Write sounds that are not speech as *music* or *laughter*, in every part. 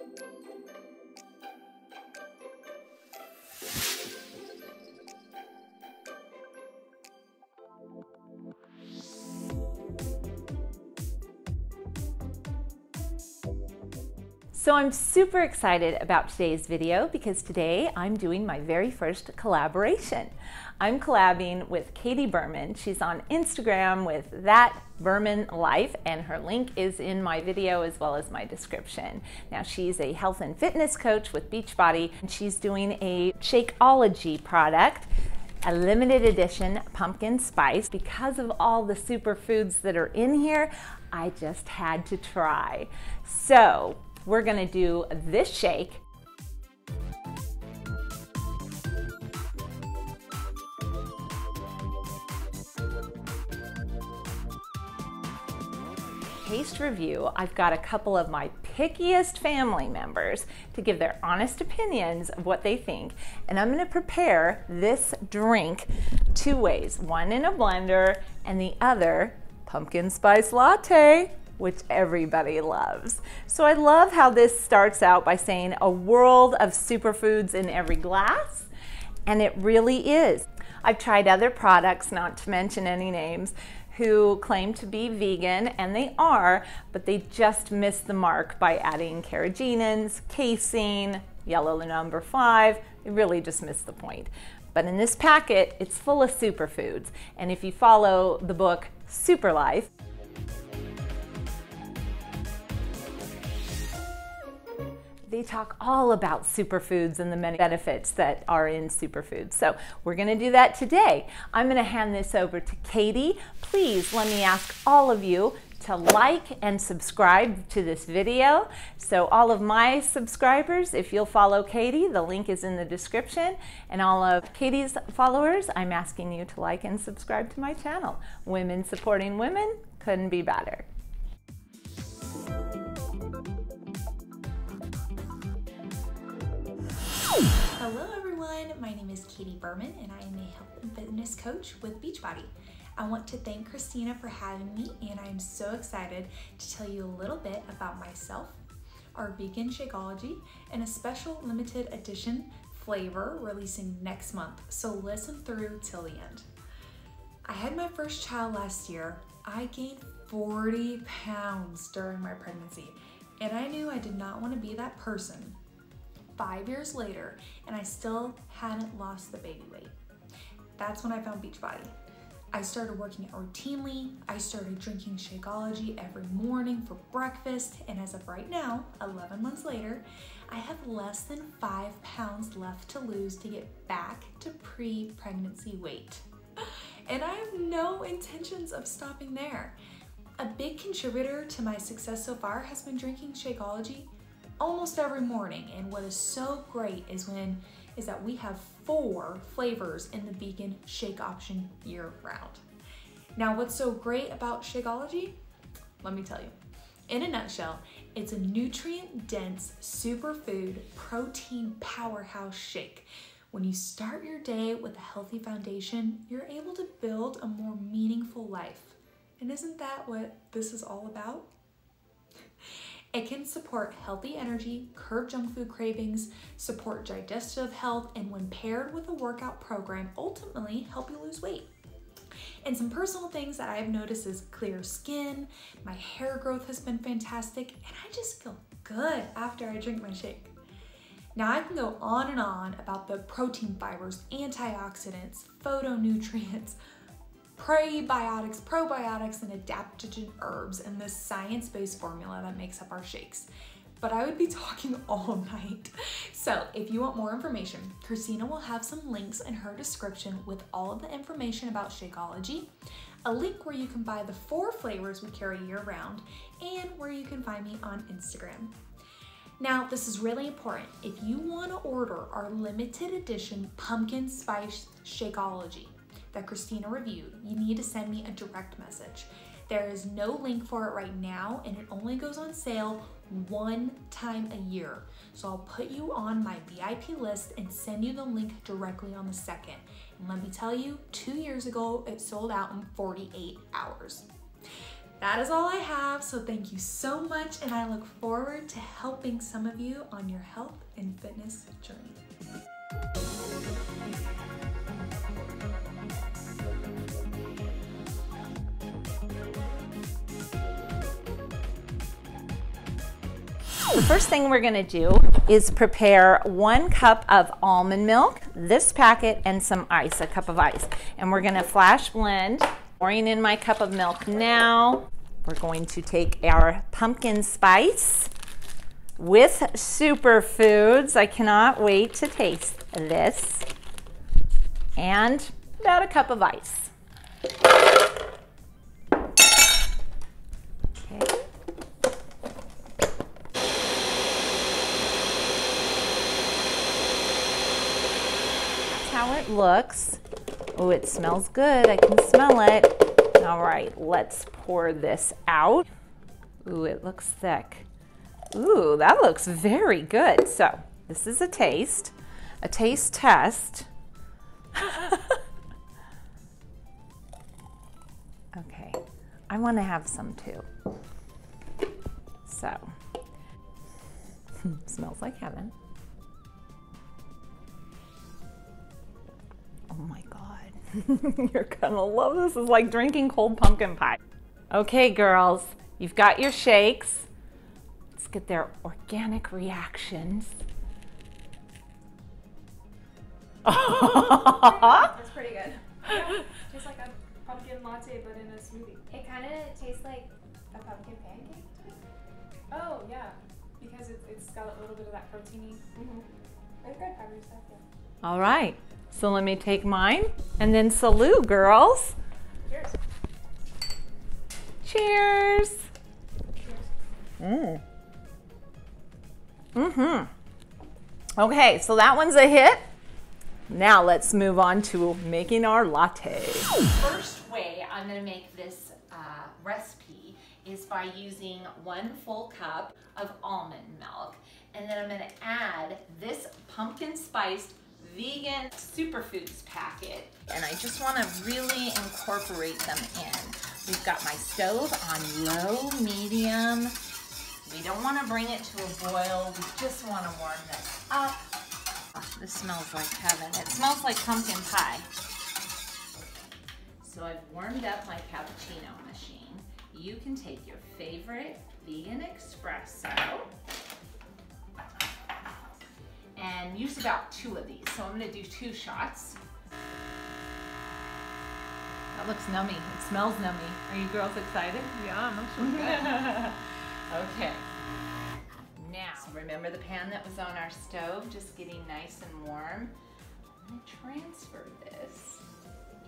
Thank you. So I'm super excited about today's video because today I'm doing my very first collaboration. I'm collabing with Katie Berman. She's on Instagram with That Berman Life and her link is in my video as well as my description. Now she's a health and fitness coach with Beachbody and she's doing a Shakeology product a limited edition pumpkin spice. Because of all the superfoods that are in here, I just had to try. So we're gonna do this shake. Taste review, I've got a couple of my pickiest family members to give their honest opinions of what they think. And I'm gonna prepare this drink two ways, one in a blender and the other pumpkin spice latte which everybody loves. So I love how this starts out by saying a world of superfoods in every glass, and it really is. I've tried other products, not to mention any names, who claim to be vegan, and they are, but they just miss the mark by adding carrageenans, casein, yellow number five. They really just miss the point. But in this packet, it's full of superfoods. And if you follow the book Super Life, they talk all about superfoods and the many benefits that are in superfoods. So we're going to do that today. I'm going to hand this over to Katie. Please let me ask all of you to like and subscribe to this video. So all of my subscribers, if you'll follow Katie, the link is in the description. And all of Katie's followers, I'm asking you to like and subscribe to my channel. Women supporting women couldn't be better. Hello everyone, my name is Katie Berman and I am a health and fitness coach with Beachbody. I want to thank Christina for having me and I'm so excited to tell you a little bit about myself, our vegan Shakeology, and a special limited edition flavor releasing next month, so listen through till the end. I had my first child last year. I gained 40 pounds during my pregnancy and I knew I did not want to be that person five years later and I still hadn't lost the baby weight. That's when I found Beachbody. I started working out routinely. I started drinking Shakeology every morning for breakfast. And as of right now, 11 months later, I have less than five pounds left to lose to get back to pre-pregnancy weight. And I have no intentions of stopping there. A big contributor to my success so far has been drinking Shakeology almost every morning. And what is so great is when is that we have four flavors in the vegan shake option year round. Now, what's so great about Shakeology? Let me tell you. In a nutshell, it's a nutrient-dense superfood protein powerhouse shake. When you start your day with a healthy foundation, you're able to build a more meaningful life. And isn't that what this is all about? It can support healthy energy, curb junk food cravings, support digestive health, and when paired with a workout program, ultimately help you lose weight. And some personal things that I've noticed is clear skin, my hair growth has been fantastic, and I just feel good after I drink my shake. Now I can go on and on about the protein fibers, antioxidants, phytonutrients, prebiotics, probiotics, and adaptogen herbs in this science-based formula that makes up our shakes. But I would be *laughs* talking all night. So if you want more information, Christina will have some links in her description with all of the information about Shakeology, a link where you can buy the four flavors we carry year round, and where you can find me on Instagram. Now, this is really important. If you want to order our limited edition pumpkin spice Shakeology, that Christina reviewed, you need to send me a direct message. There is no link for it right now and it only goes on sale one time a year. So I'll put you on my VIP list and send you the link directly on the second. And let me tell you, two years ago, it sold out in 48 hours. that is all I have. So thank you so much, and I look forward to helping some of you on your health and fitness journey. The first thing we're gonna do is prepare one cup of almond milk, this packet, and some ice, a cup of ice. And we're gonna flash blend, pouring in my cup of milk now. We're going to take our pumpkin spice with superfoods. I cannot wait to taste this. And about a cup of ice. Okay. That's how it looks. Oh, it smells good. I can smell it. All right, let's pour this out. Ooh, it looks thick. Ooh, that looks very good. So, this is a taste, a taste test. *laughs* okay, I want to have some too. So, *laughs* smells like heaven. *laughs* You're gonna love this. It's like drinking cold pumpkin pie. Okay, girls, you've got your shakes. Let's get their organic reactions. *laughs* That's pretty good. Yeah, *laughs* tastes like a pumpkin latte, but in a smoothie. It kind of tastes like a pumpkin pancake. Oh yeah, because it, it's got a little bit of that proteiny. Mm-hmm. Very good, powdery stuff. Yeah. All right, so let me take mine and then salute, girls. Cheers. Cheers. Cheers. Mm. Mm-hmm. Okay, so that one's a hit. Now let's move on to making our latte. First way I'm going to make this uh, recipe is by using one full cup of almond milk. And then I'm going to add this pumpkin spiced vegan superfoods packet. And I just want to really incorporate them in. We've got my stove on low, medium. We don't want to bring it to a boil. We just want to warm this up. Oh, this smells like heaven. It smells like pumpkin pie. So I've warmed up my cappuccino machine. You can take your favorite vegan espresso and use about two of these. So I'm gonna do two shots. That looks nummy. It smells nummy. Are you girls excited? Yeah, looks really good. Okay. Now, so remember the pan that was on our stove, just getting nice and warm? I'm gonna transfer this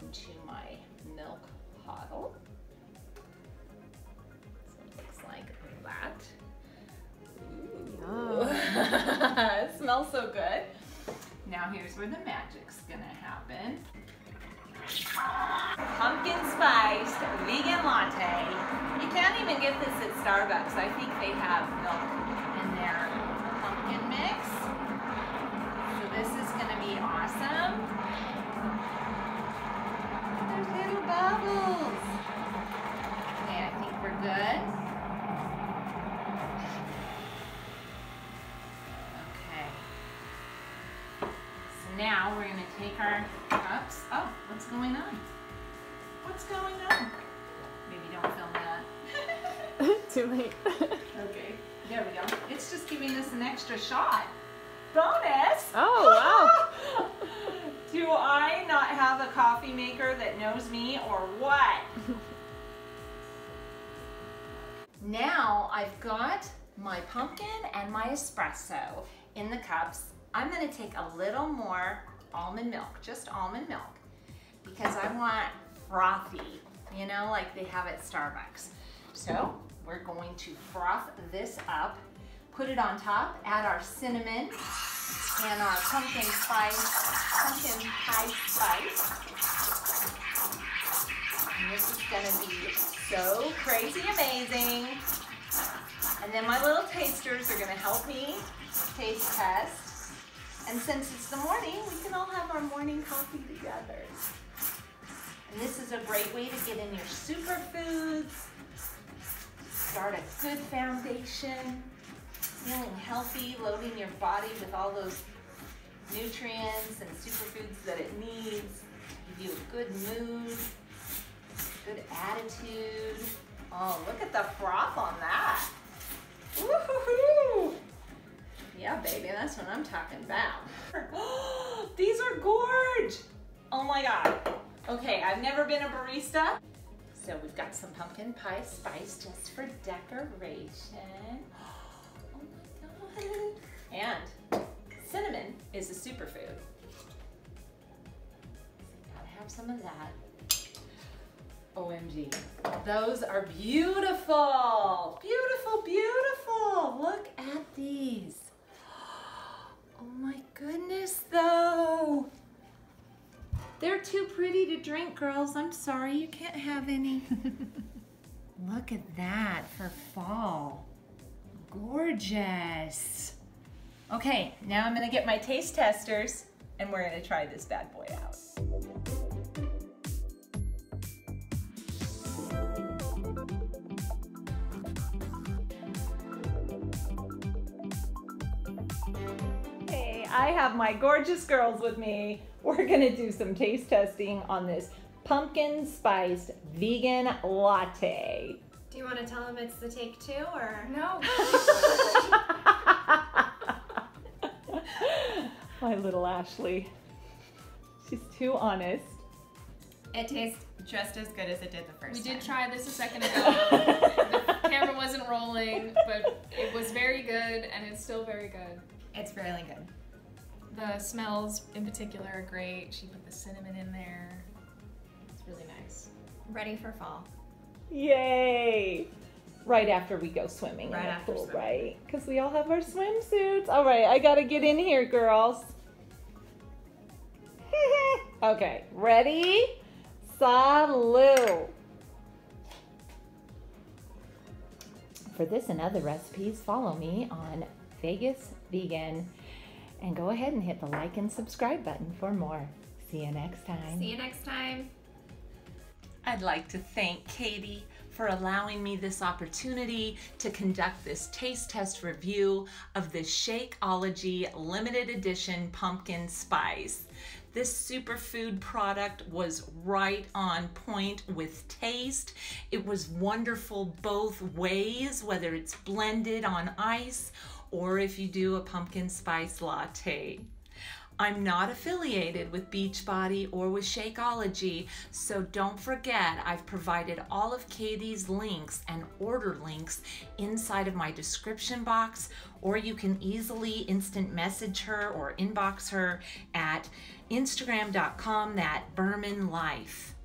into my milk bottle. So it looks like that. Oh. *laughs* It smells so good. Now here's where the magic's gonna happen. Pumpkin spiced vegan latte. You can't even get this at Starbucks. I think they have milk in their pumpkin mix. So this is gonna be awesome. There's little bubbles. Okay, I think we're good. Now we're gonna take our cups. Oh, what's going on? What's going on? Maybe don't film that. *laughs* Too late. *laughs* Okay, there we go. It's just giving us an extra shot. Bonus! Oh wow! *laughs* Do I not have a coffee maker that knows me or what? now I've got my pumpkin and my espresso in the cups. I'm gonna take a little more almond milk, just almond milk, because I want frothy, you know, like they have at Starbucks. So we're going to froth this up, put it on top, add our cinnamon and our pumpkin spice, pumpkin pie spice. And this is gonna be so crazy amazing. And then my little tasters are gonna help me taste test. And since it's the morning, we can all have our morning coffee together. And this is a great way to get in your superfoods, start a good foundation, feeling healthy, loading your body with all those nutrients and superfoods that it needs, give you a good mood, good attitude. Oh, look at the froth on that. Woohoo! Yeah, baby, that's what I'm talking about. *gasps* These are gorge. Oh my God. Okay, I've never been a barista. So we've got some pumpkin pie spice just for decoration. *gasps* Oh my God. And cinnamon is a superfood. Gotta have some of that. OMG. Those are beautiful. Beautiful, beautiful. Look at these. Goodness, though. They're too pretty to drink, girls. I'm sorry, you can't have any. *laughs* Look at that for fall. Gorgeous. Okay, now I'm gonna get my taste testers and we're gonna try this bad boy out. I have my gorgeous girls with me. We're gonna do some taste testing on this pumpkin spiced vegan latte. Do you want to tell them it's the take two or? No. *laughs* my little Ashley. She's too honest. It tastes just as good as it did the first We time. did try this a second *laughs* ago. the camera wasn't rolling, but it was very good and it's still very good. It's really good. The smells in particular are great. She put the cinnamon in there. It's really nice. Ready for fall. Yay! Right after we go swimming Right in the after pool, swimming. right? Because we all have our swimsuits. All right, I gotta get in here, girls. *laughs* okay, ready? Salud! For this and other recipes, follow me on Vegas Vegan and go ahead and hit the like and subscribe button for more. See you next time. See you next time. I'd like to thank Katie for allowing me this opportunity to conduct this taste test review of the Shakeology limited edition pumpkin spice. This superfood product was right on point with taste. It was wonderful both ways, whether it's blended on ice or if you do a pumpkin spice latte. I'm not affiliated with Beachbody or with Shakeology, so don't forget I've provided all of Katie's links and order links inside of my description box, or you can easily instant message her or inbox her at instagram.com that Berman Life.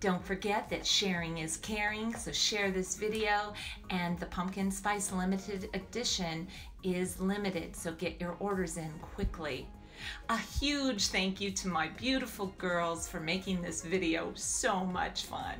Don't forget that sharing is caring, so share this video. And the Pumpkin Spice Limited Edition is limited, so get your orders in quickly. A huge thank you to my beautiful girls for making this video so much fun.